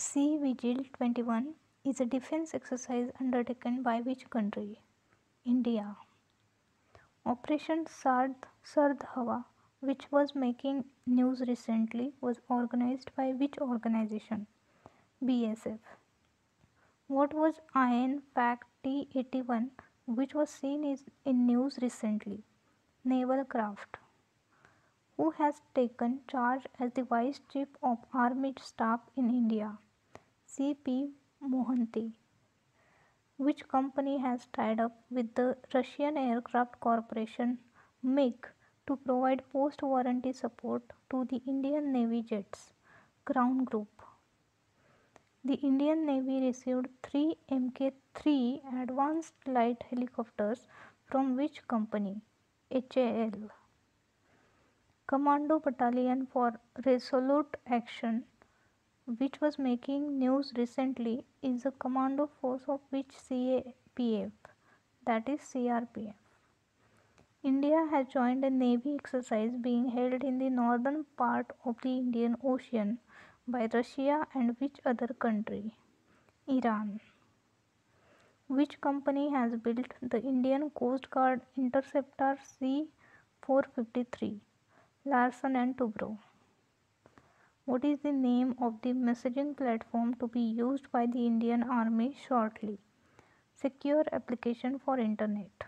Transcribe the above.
Sea Vigil 21 is a defense exercise undertaken by which country? India. Operation Sard Sardhawa, which was making news recently, was organized by which organization? BSF. What was Iron Pack T 81, which was seen in news recently? Naval craft. Who has taken charge as the Vice Chief of Army Staff in India? C.P. Mohanty. Which company has tied up with the Russian Aircraft Corporation MiG to provide post warranty support to the Indian Navy jets? Crown Group. The Indian Navy received three Mk 3 advanced light helicopters from which company? HAL. Commando Battalion for Resolute Action, which was making news recently, is a commando force of which CAPF, that is CRPF. India has joined a navy exercise being held in the northern part of the Indian Ocean by Russia and which other country? Iran. Which company has built the Indian Coast Guard Interceptor C 453? Larsen and Toubro. What is the name of the messaging platform to be used by the Indian Army shortly? Secure Application for Internet.